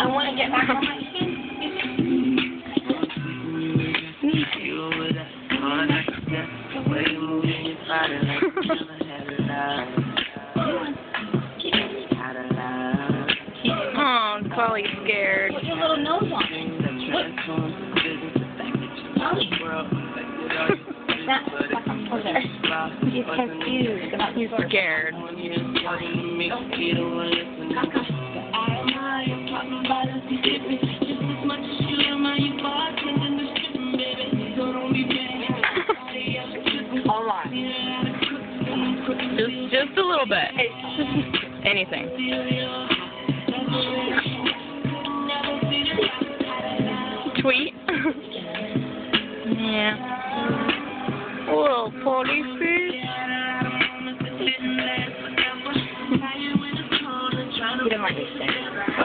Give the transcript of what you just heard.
I want to get back on my skin. Chloe's scared. Put your little nose on it. That, there. He's confused about He's scared. Hold on. Just, just a little bit. Anything. Tweet. yeah. Little potty fish. He didn't like me